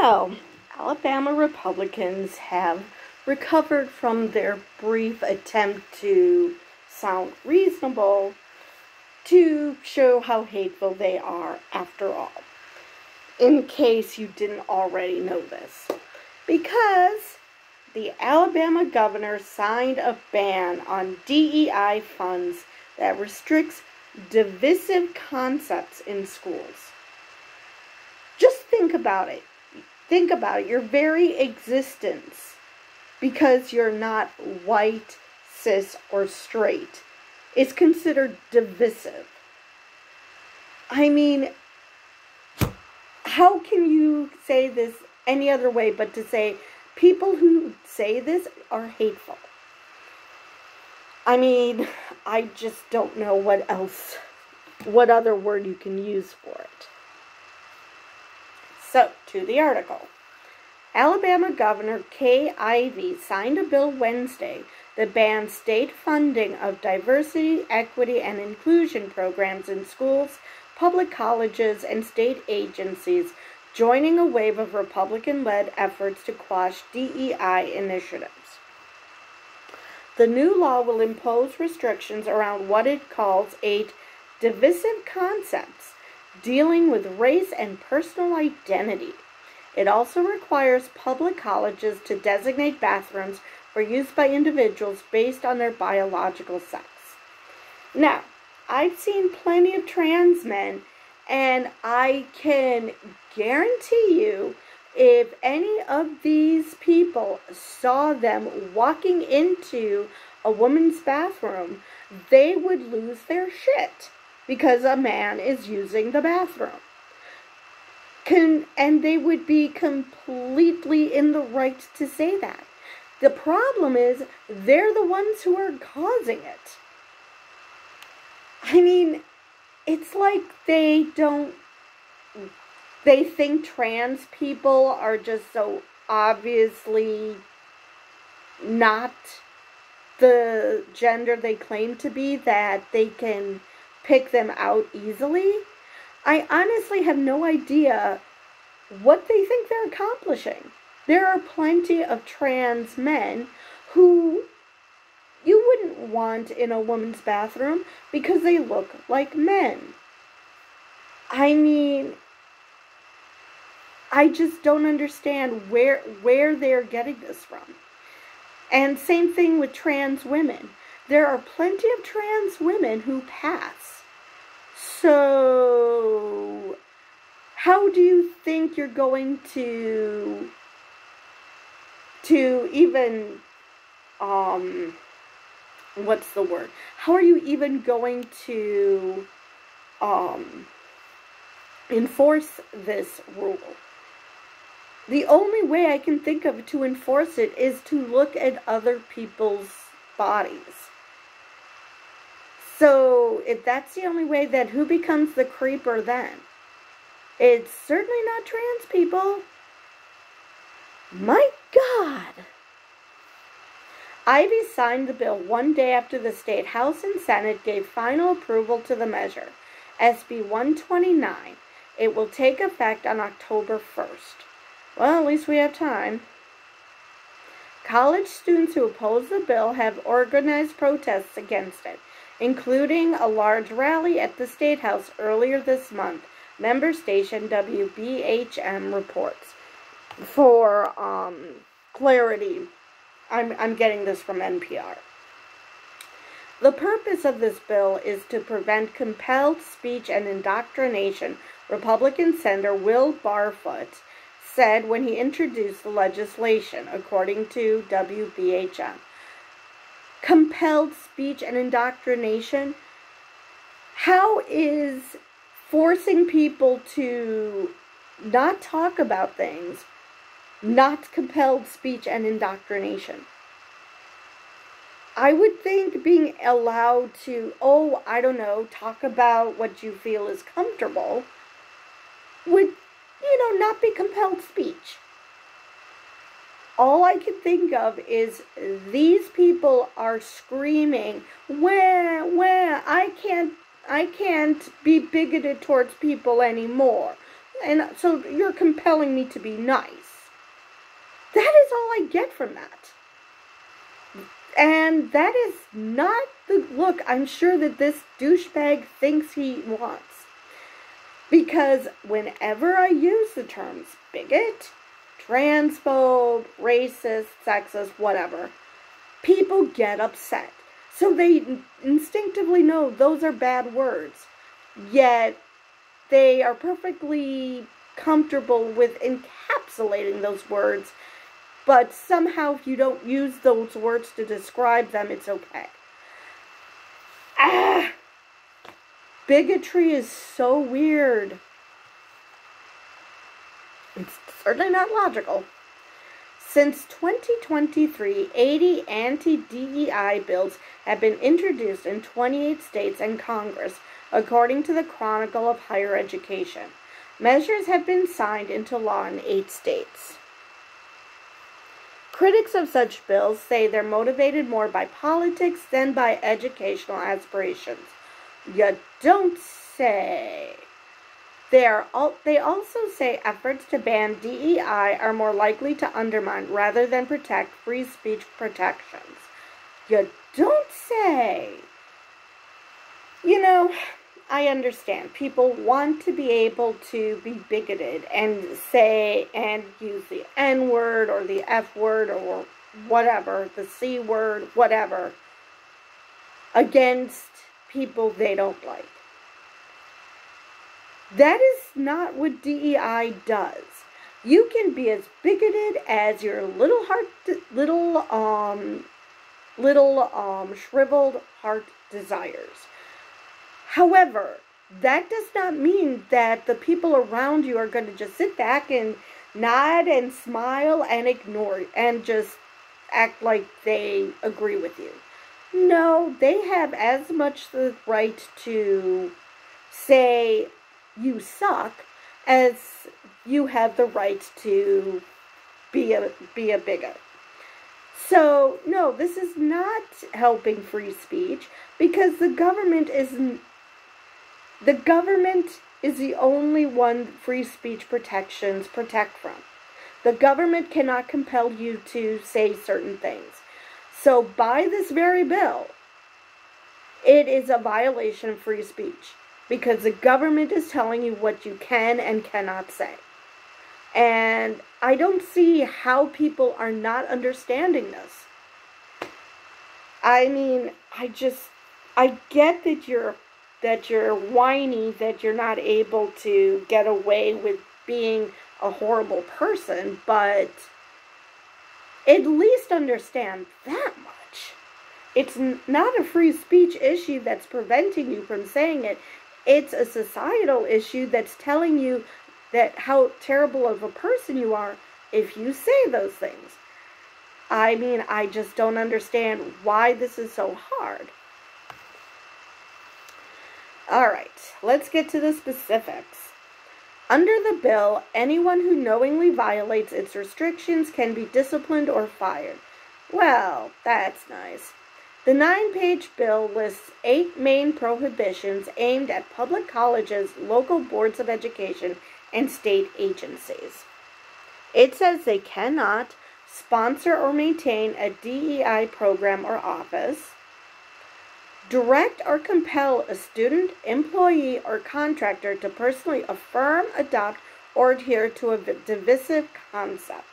Well, Alabama Republicans have recovered from their brief attempt to sound reasonable to show how hateful they are after all. In case you didn't already know this. Because the Alabama governor signed a ban on DEI funds that restricts divisive concepts in schools. Just think about it. Think about it. Your very existence, because you're not white, cis, or straight, is considered divisive. I mean, how can you say this any other way but to say people who say this are hateful? I mean, I just don't know what else, what other word you can use for it. So, to the article. Alabama Governor Kay Ivey signed a bill Wednesday that bans state funding of diversity, equity, and inclusion programs in schools, public colleges, and state agencies, joining a wave of Republican led efforts to quash DEI initiatives. The new law will impose restrictions around what it calls a divisive concepts dealing with race and personal identity. It also requires public colleges to designate bathrooms for use by individuals based on their biological sex. Now, I've seen plenty of trans men, and I can guarantee you if any of these people saw them walking into a woman's bathroom, they would lose their shit because a man is using the bathroom. Can, and they would be completely in the right to say that. The problem is they're the ones who are causing it. I mean, it's like they don't they think trans people are just so obviously not the gender they claim to be that they can pick them out easily. I honestly have no idea what they think they're accomplishing. There are plenty of trans men who you wouldn't want in a woman's bathroom because they look like men. I mean, I just don't understand where where they're getting this from. And same thing with trans women. There are plenty of trans women who pass. So how do you think you're going to to even um what's the word? How are you even going to um enforce this rule? the only way I can think of to enforce it is to look at other people's bodies. So, if that's the only way, then who becomes the creeper then? It's certainly not trans people. My God! Ivey signed the bill one day after the state House and Senate gave final approval to the measure, SB 129. It will take effect on October 1st. Well, at least we have time. College students who oppose the bill have organized protests against it, including a large rally at the State House earlier this month, member station WBHM reports. For um, clarity, I'm, I'm getting this from NPR. The purpose of this bill is to prevent compelled speech and indoctrination, Republican Senator Will Barfoot said when he introduced the legislation, according to WBHM. Compelled speech and indoctrination. How is forcing people to not talk about things not compelled speech and indoctrination? I would think being allowed to, oh, I don't know, talk about what you feel is comfortable would you know, not be compelled speech. All I can think of is these people are screaming, where, where, I can't, I can't be bigoted towards people anymore. and so you're compelling me to be nice. That is all I get from that. And that is not the look I'm sure that this douchebag thinks he wants. Because whenever I use the terms bigot, transphobe, racist, sexist, whatever, people get upset. So they instinctively know those are bad words. Yet they are perfectly comfortable with encapsulating those words. But somehow, if you don't use those words to describe them, it's okay. Ah! Bigotry is so weird. It's certainly not logical. Since 2023, 80 anti DEI bills have been introduced in 28 states and Congress, according to the Chronicle of Higher Education. Measures have been signed into law in eight states. Critics of such bills say they're motivated more by politics than by educational aspirations. You don't say. They, al- they also say efforts to ban DEI are more likely to undermine rather than protect free speech protections. You don't say. You know, I understand. People want to be able to be bigoted and say and use the N word or the F word or whatever, the C word, whatever, against people they don't like. That is not what DEI does. You can be as bigoted as your little heart, little um, little um, shriveled heart desires. However, that does not mean that the people around you are going to just sit back and nod and smile and ignore and just act like they agree with you. No, they have as much the right to say, you suck as you have the right to be a be a bigot. So, no, this is not helping free speech because the government is the government is the only one free speech protections protect from. The government cannot compel you to say certain things. So, by this very bill, it is a violation of free speech because the government is telling you what you can and cannot say. And I don't see how people are not understanding this. I mean, I just I get that you're that you're whiny that you're not able to get away with being a horrible person, but at least understand that much. It's not a free speech issue that's preventing you from saying it. It's a societal issue that's telling you that how terrible of a person you are if you say those things. I mean, I just don't understand why this is so hard. All right, let's get to the specifics. Under the bill, anyone who knowingly violates its restrictions can be disciplined or fired. Well, that's nice. The nine page bill lists eight main prohibitions aimed at public colleges, local boards of education, and state agencies. It says they cannot sponsor or maintain a DEI program or office, direct or compel a student, employee, or contractor to personally affirm, adopt, or adhere to a divisive concept.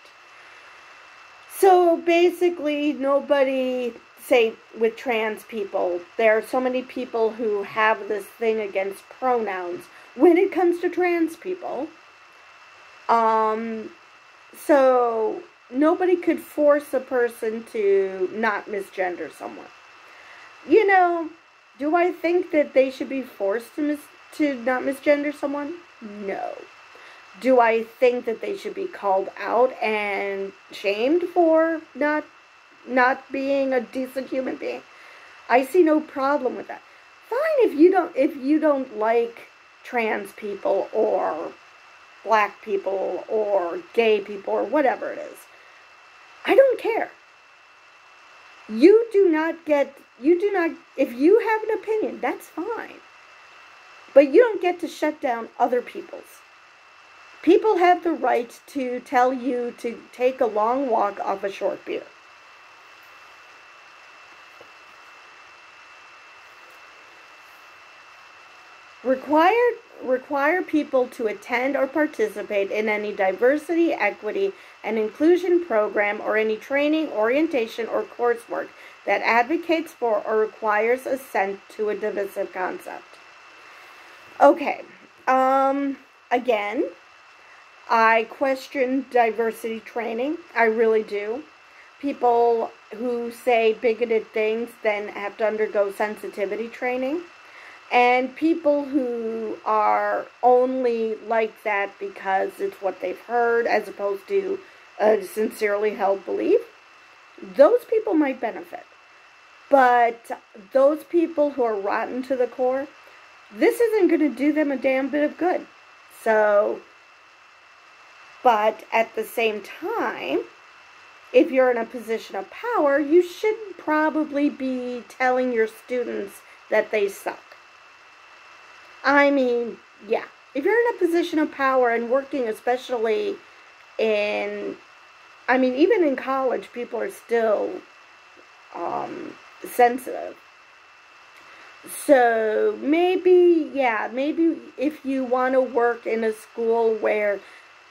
So basically, nobody say with trans people, there are so many people who have this thing against pronouns when it comes to trans people. Um, so nobody could force a person to not misgender someone. You know, do I think that they should be forced to mis- to not misgender someone? No. Do I think that they should be called out and shamed for not not being a decent human being. I see no problem with that. Fine if you don't if you don't like trans people or black people or gay people or whatever it is. I don't care. You do not get you do not if you have an opinion, that's fine. But you don't get to shut down other people's. People have the right to tell you to take a long walk off a short pier. Required require people to attend or participate in any diversity, equity, and inclusion program or any training, orientation, or coursework that advocates for or requires assent to a divisive concept. Okay, um, again, I question diversity training. I really do. People who say bigoted things then have to undergo sensitivity training. And people who are only like that because it's what they've heard as opposed to a sincerely held belief, those people might benefit. But those people who are rotten to the core, this isn't going to do them a damn bit of good. So, but at the same time, if you're in a position of power, you should probably be telling your students that they suck. I mean, yeah. If you're in a position of power and working, especially in, I mean, even in college, people are still um, sensitive. So maybe, yeah, maybe if you want to work in a school where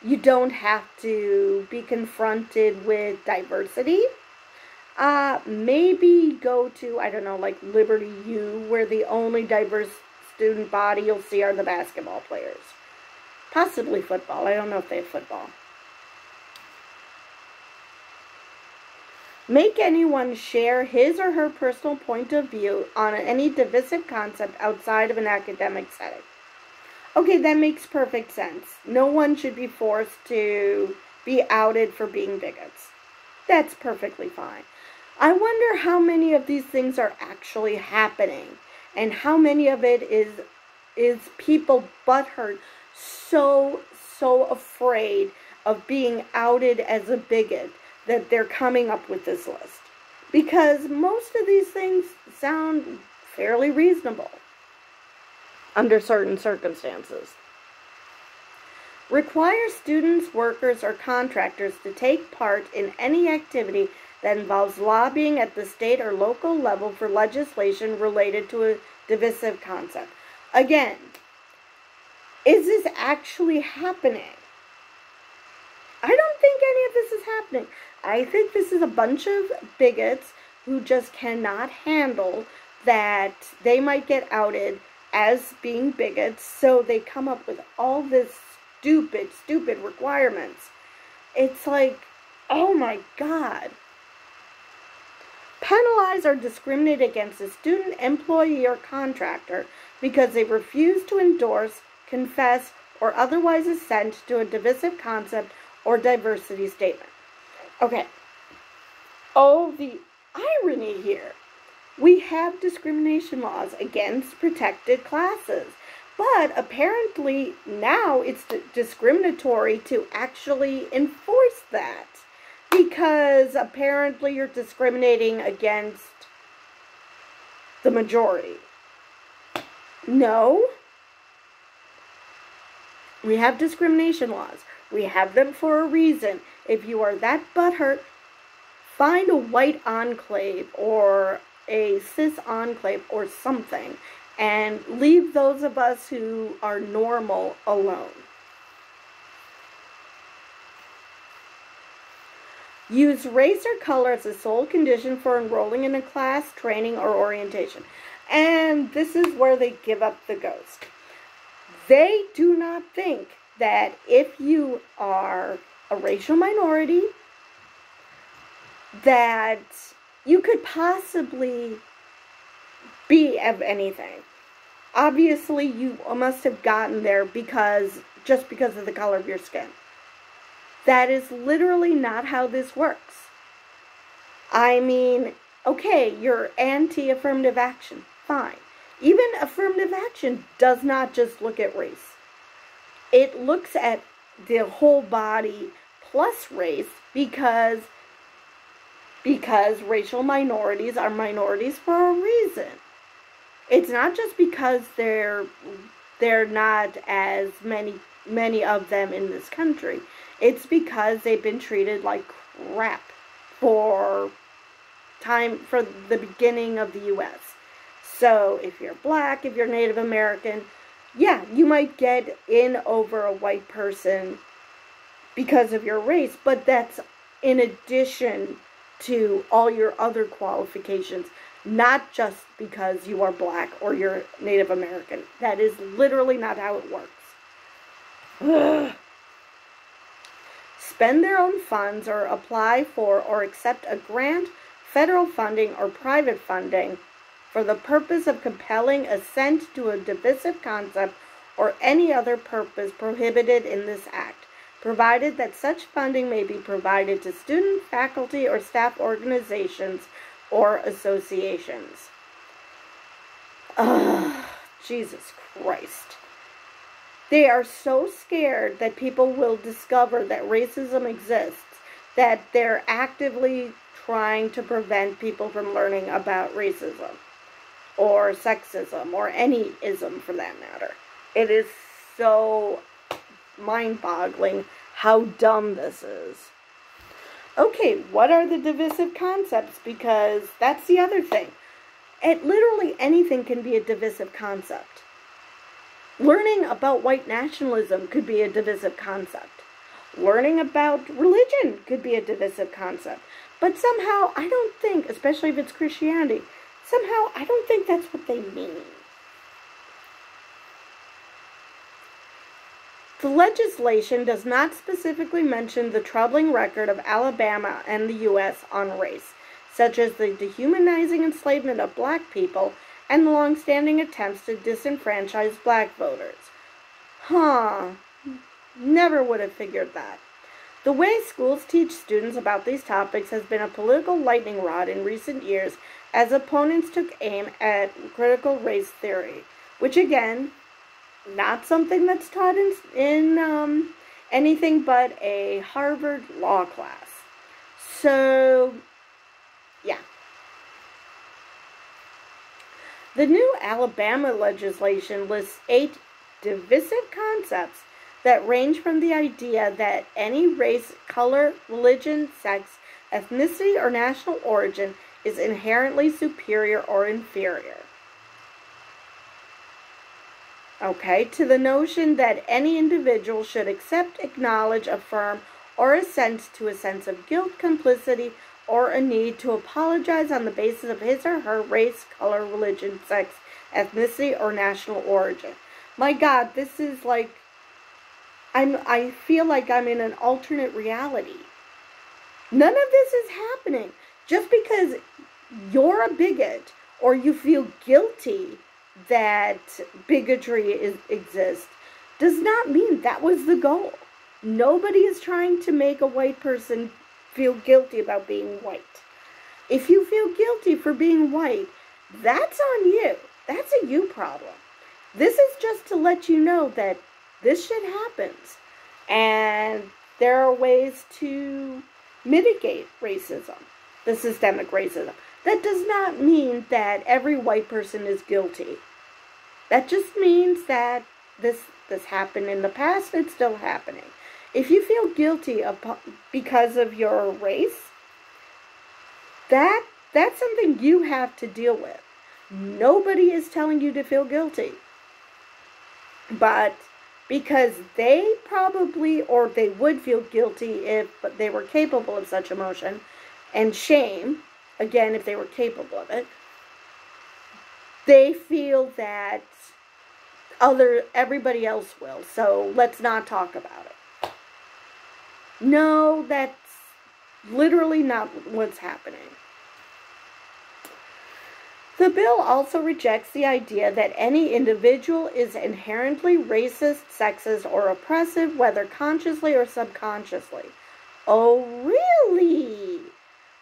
you don't have to be confronted with diversity, uh, maybe go to, I don't know, like Liberty U, where the only diverse student body you'll see are the basketball players. Possibly football. I don't know if they have football. Make anyone share his or her personal point of view on any divisive concept outside of an academic setting. Okay, that makes perfect sense. No one should be forced to be outed for being bigots. That's perfectly fine. I wonder how many of these things are actually happening and how many of it is is people butthurt so so afraid of being outed as a bigot that they're coming up with this list because most of these things sound fairly reasonable under certain circumstances. Require students, workers, or contractors to take part in any activity that involves lobbying at the state or local level for legislation related to a divisive concept. Again, is this actually happening? I don't think any of this is happening. I think this is a bunch of bigots who just cannot handle that they might get outed as being bigots, so they come up with all this stupid, stupid requirements. It's like, oh my god. Penalize or discriminate against a student, employee, or contractor because they refuse to endorse, confess, or otherwise assent to a divisive concept or diversity statement. Okay. Oh, the irony here. We have discrimination laws against protected classes, but apparently now it's discriminatory to actually enforce that because apparently you're discriminating against the majority. No. We have discrimination laws. We have them for a reason. If you are that butthurt, find a white enclave or a cis enclave or something and leave those of us who are normal alone. Use race or color as the sole condition for enrolling in a class, training, or orientation. And this is where they give up the ghost. They do not think that if you are a racial minority, that you could possibly be of anything. Obviously, you must have gotten there because just because of the color of your skin. That is literally not how this works. I mean, okay, you're anti affirmative action. Fine. Even affirmative action does not just look at race, it looks at the whole body plus race because because racial minorities are minorities for a reason. It's not just because they're they're not as many many of them in this country. It's because they've been treated like crap for time for the beginning of the US. So if you're black, if you're Native American, yeah, you might get in over a white person because of your race, but that's in addition to all your other qualifications, not just because you are black or you're Native American. That is literally not how it works. Ugh. Spend their own funds or apply for or accept a grant, federal funding, or private funding for the purpose of compelling assent to a divisive concept or any other purpose prohibited in this act provided that such funding may be provided to student, faculty, or staff organizations or associations. Ugh, Jesus Christ. They are so scared that people will discover that racism exists that they're actively trying to prevent people from learning about racism or sexism or any ism for that matter. It is so mind boggling how dumb this is. Okay, what are the divisive concepts? Because that's the other thing. It, literally anything can be a divisive concept. Learning about white nationalism could be a divisive concept. Learning about religion could be a divisive concept. But somehow, I don't think, especially if it's Christianity, somehow I don't think that's what they mean. The legislation does not specifically mention the troubling record of Alabama and the U.S. on race, such as the dehumanizing enslavement of black people and the long-standing attempts to disenfranchise black voters. Huh. Never would have figured that. The way schools teach students about these topics has been a political lightning rod in recent years as opponents took aim at critical race theory, which again not something that's taught in, in um, anything but a Harvard law class. So, yeah. The new Alabama legislation lists eight divisive concepts that range from the idea that any race, color, religion, sex, ethnicity, or national origin is inherently superior or inferior okay, to the notion that any individual should accept, acknowledge, affirm, or assent to a sense of guilt, complicity, or a need to apologize on the basis of his or her race, color, religion, sex, ethnicity, or national origin. My God, this is like I'm I feel like I'm in an alternate reality. None of this is happening. Just because you're a bigot or you feel guilty that bigotry is, exists does not mean that was the goal. Nobody is trying to make a white person feel guilty about being white. If you feel guilty for being white, that's on you. That's a you problem. This is just to let you know that this shit happens. And there are ways to mitigate racism, the systemic racism. That does not mean that every white person is guilty. That just means that this this happened in the past, it's still happening. If you feel guilty because of your race, that that's something you have to deal with. Nobody is telling you to feel guilty. But because they probably or they would feel guilty if they were capable of such emotion and shame again, if they were capable of it, they feel that other everybody else will. So let's not talk about it. No, that's literally not what's happening. The bill also rejects the idea that any individual is inherently racist, sexist, or oppressive, whether consciously or subconsciously. Oh, really?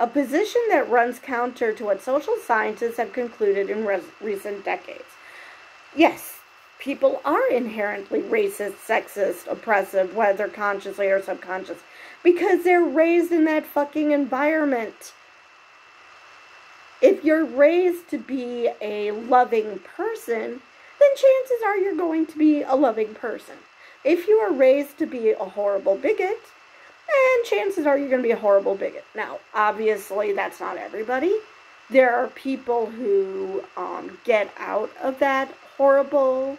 A position that runs counter to what social scientists have concluded in res- recent decades. Yes, people are inherently racist, sexist, oppressive, whether consciously or subconscious, because they're raised in that fucking environment. If you're raised to be a loving person, then chances are you're going to be a loving person. if you are raised to be a horrible bigot, and chances are you're going to be a horrible bigot. Now, obviously, that's not everybody. There are people who um, get out of that horrible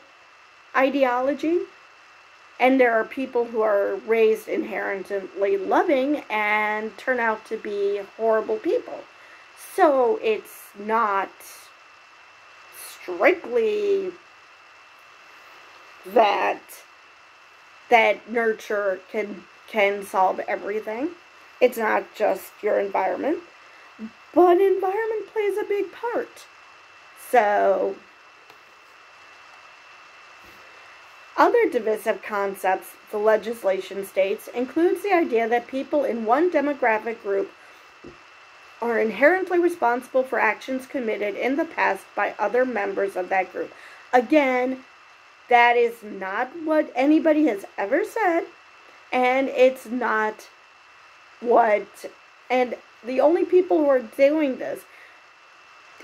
ideology, and there are people who are raised inherently loving and turn out to be horrible people. So it's not strictly that that nurture can can solve everything. It's not just your environment, but environment plays a big part. So Other divisive concepts the legislation states includes the idea that people in one demographic group are inherently responsible for actions committed in the past by other members of that group. Again, that is not what anybody has ever said, and it's not what, and the only people who are doing this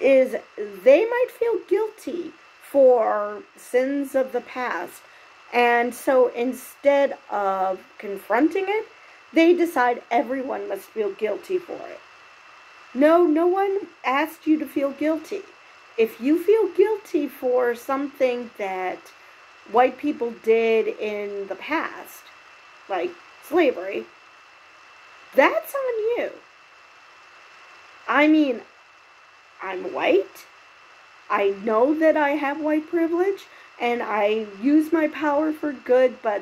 is they might feel guilty for sins of the past and so instead of confronting it, they decide everyone must feel guilty for it. No, no one asked you to feel guilty. If you feel guilty for something that white people did in the past, like slavery, that's on you. I mean, I'm white. I know that I have white privilege and I use my power for good, but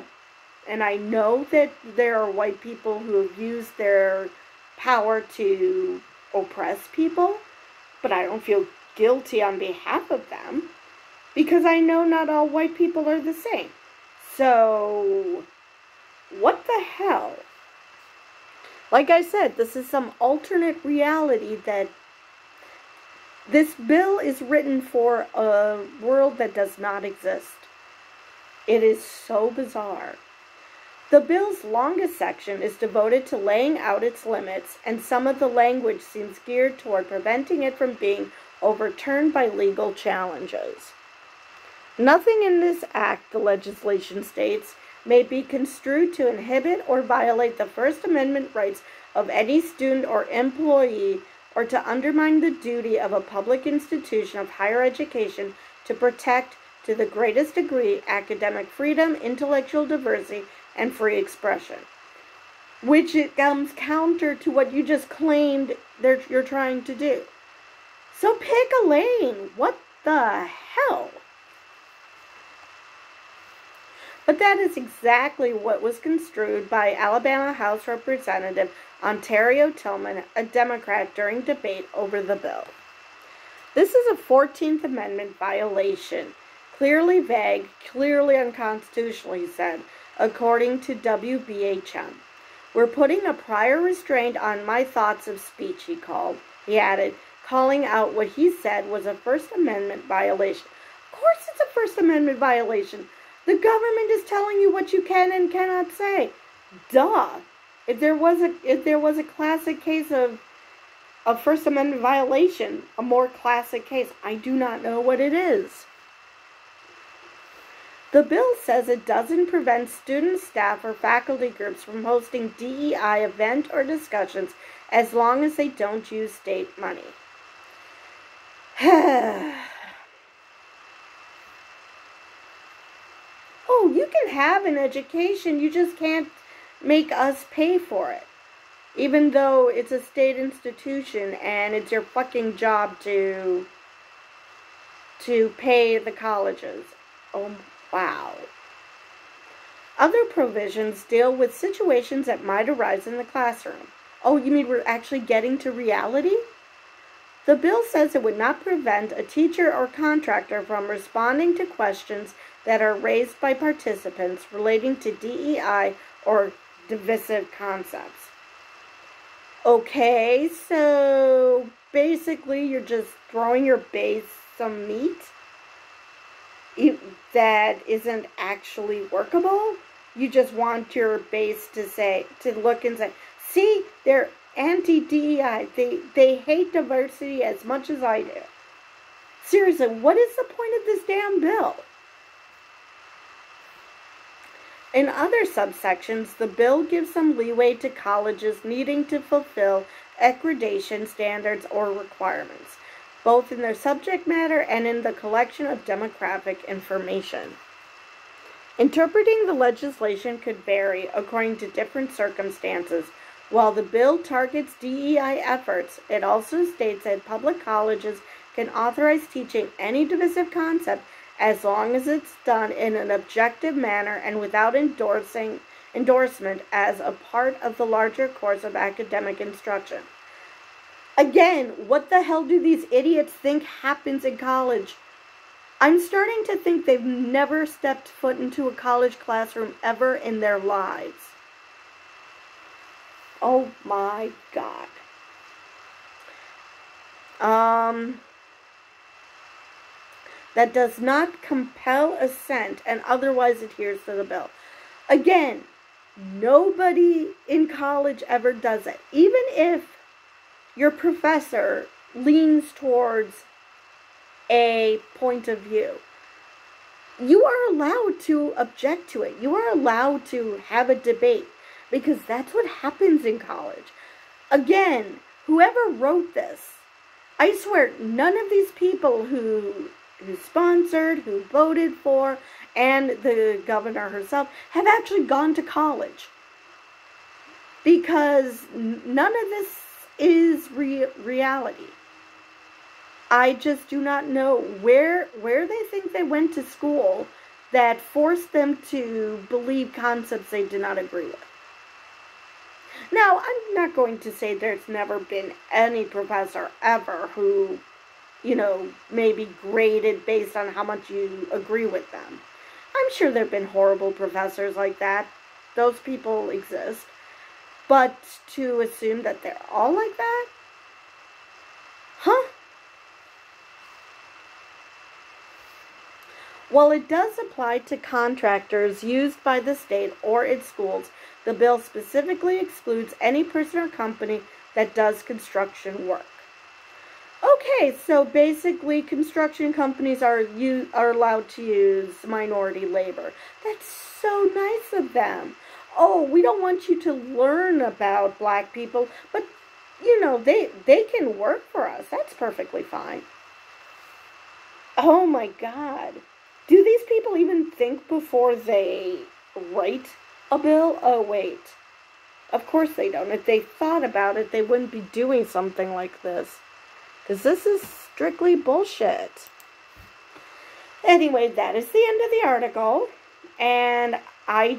and I know that there are white people who have used their power to oppress people, but I don't feel guilty on behalf of them because I know not all white people are the same. So, what the hell? Like I said, this is some alternate reality that this bill is written for a world that does not exist. It is so bizarre. The bill's longest section is devoted to laying out its limits, and some of the language seems geared toward preventing it from being overturned by legal challenges. Nothing in this act, the legislation states, may be construed to inhibit or violate the First Amendment rights of any student or employee or to undermine the duty of a public institution of higher education to protect to the greatest degree academic freedom, intellectual diversity, and free expression. Which it comes counter to what you just claimed you're trying to do. So pick a lane. What the hell? But that is exactly what was construed by Alabama House Representative Ontario Tillman, a Democrat, during debate over the bill. This is a 14th Amendment violation, clearly vague, clearly unconstitutional, he said, according to WBHM. We're putting a prior restraint on my thoughts of speech, he called. He added, calling out what he said was a First Amendment violation. Of course, it's a First Amendment violation. The government is telling you what you can and cannot say. Duh. If there was a if there was a classic case of a First Amendment violation, a more classic case, I do not know what it is. The bill says it doesn't prevent students, staff, or faculty groups from hosting DEI event or discussions as long as they don't use state money. you can have an education, you just can't make us pay for it. Even though it's a state institution and it's your fucking job to to pay the colleges. Oh, wow. Other provisions deal with situations that might arise in the classroom. Oh, you mean we're actually getting to reality? The bill says it would not prevent a teacher or contractor from responding to questions that are raised by participants relating to DEI or divisive concepts. Okay, so basically you're just throwing your base some meat that isn't actually workable. You just want your base to say, to look and say, see, they're anti-DEI. They, they hate diversity as much as I do. Seriously, what is the point of this damn bill? In other subsections, the bill gives some leeway to colleges needing to fulfill accreditation standards or requirements, both in their subject matter and in the collection of demographic information. Interpreting the legislation could vary according to different circumstances. While the bill targets DEI efforts, it also states that public colleges can authorize teaching any divisive concept as long as it's done in an objective manner and without endorsing endorsement as a part of the larger course of academic instruction. Again, what the hell do these idiots think happens in college? I'm starting to think they've never stepped foot into a college classroom ever in their lives. Oh my god. Um, that does not compel assent and otherwise adheres to the bill. Again, nobody in college ever does it. Even if your professor leans towards a point of view. You are allowed to object to it. You are allowed to have a debate because that's what happens in college. Again, whoever wrote this, I swear, none of these people who who sponsored, who voted for, and the governor herself have actually gone to college. Because none of this is re- reality. I just do not know where where they think they went to school that forced them to believe concepts they did not agree with. Now, I'm not going to say there's never been any professor ever who, you know, maybe graded based on how much you agree with them. I'm sure there have been horrible professors like that. Those people exist. But to assume that they're all like that? Huh? While it does apply to contractors used by the state or its schools, the bill specifically excludes any person or company that does construction work. Okay, so basically construction companies are you are allowed to use minority labor. That's so nice of them. Oh, we don't want you to learn about black people, but you know, they they can work for us. That's perfectly fine. Oh my god. People even think before they write a bill? Oh, wait. Of course they don't. If they thought about it, they wouldn't be doing something like this. Because this is strictly bullshit. Anyway, that is the end of the article. And I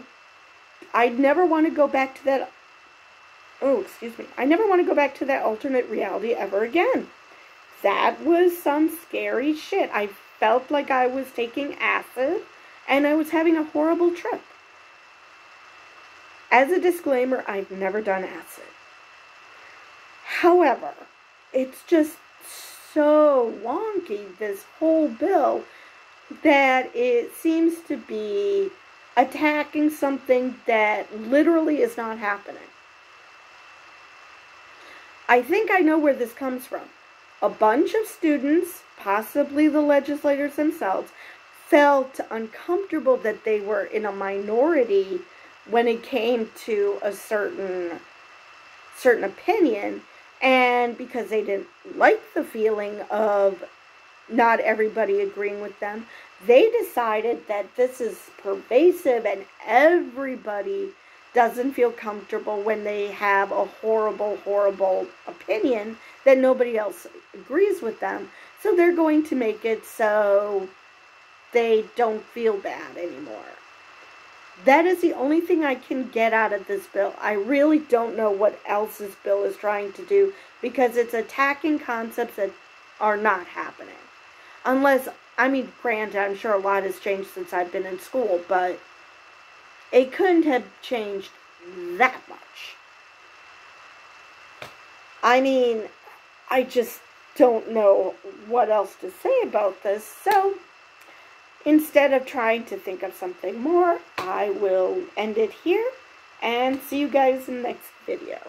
I never want to go back to that Oh, excuse me. I never want to go back to that alternate reality ever again. That was some scary shit. I felt like I was taking acid and I was having a horrible trip. As a disclaimer, I've never done acid. However, it's just so wonky, this whole bill, that it seems to be attacking something that literally is not happening. I think I know where this comes from. A bunch of students possibly the legislators themselves, felt uncomfortable that they were in a minority when it came to a certain certain opinion and because they didn't like the feeling of not everybody agreeing with them they decided that this is pervasive and everybody doesn't feel comfortable when they have a horrible horrible opinion that nobody else agrees with them so they're going to make it so they don't feel bad anymore. That is the only thing I can get out of this bill. I really don't know what else this bill is trying to do because it's attacking concepts that are not happening. Unless, I mean, granted, I'm sure a lot has changed since I've been in school, but it couldn't have changed that much. I mean, I just don't know what else to say about this. So instead of trying to think of something more, I will end it here and see you guys in the next video.